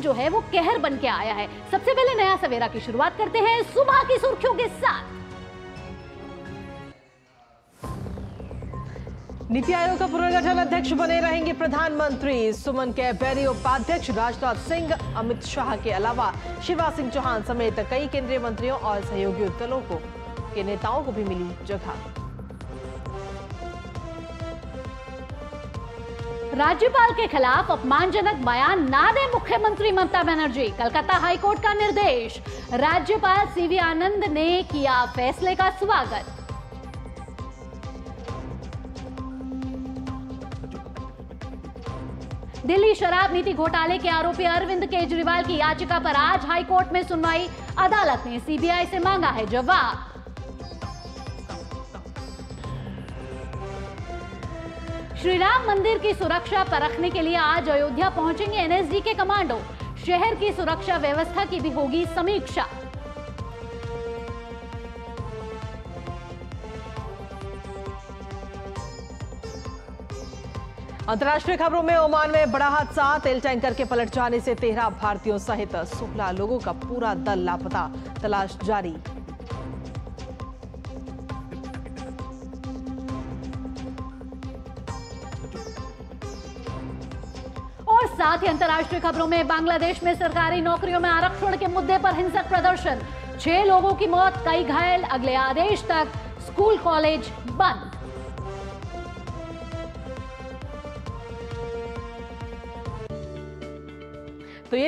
जो है वो कहर बन के आया है। सबसे पहले नया सवेरा की शुरुआत करते हैं सुबह की सुर्खियों के साथ। नीति आयोग का पुनर्गठन अध्यक्ष बने रहेंगे प्रधानमंत्री। सुमन के बैरी उपाध्यक्ष राजनाथ सिंह, अमित शाह के अलावा शिवराज सिंह चौहान समेत कई केंद्रीय मंत्रियों और सहयोगी दलों को के नेताओं को भी मिली जगह। राज्यपाल के खिलाफ अपमानजनक बयान ना दे मुख्यमंत्री ममता बनर्जी। कलकत्ता हाईकोर्ट का निर्देश। राज्यपाल सीवी आनंद ने किया फैसले का स्वागत। दिल्ली शराब नीति घोटाले के आरोपी अरविंद केजरीवाल की याचिका पर आज हाईकोर्ट में सुनवाई। अदालत ने सीबीआई से मांगा है जवाब। श्री राम मंदिर की सुरक्षा परखने के लिए आज अयोध्या पहुँचेंगे एनएसजी के कमांडो। शहर की सुरक्षा व्यवस्था की भी होगी समीक्षा। अंतर्राष्ट्रीय खबरों में ओमान में बड़ा हादसा। तेल टैंकर के पलट जाने से तेरह भारतीयों सहित सोलह लोगों का पूरा दल लापता। तलाश जारी। साथ ही अंतर्राष्ट्रीय खबरों में बांग्लादेश में सरकारी नौकरियों में आरक्षण के मुद्दे पर हिंसक प्रदर्शन। छह लोगों की मौत, कई घायल। अगले आदेश तक स्कूल, कॉलेज बंद।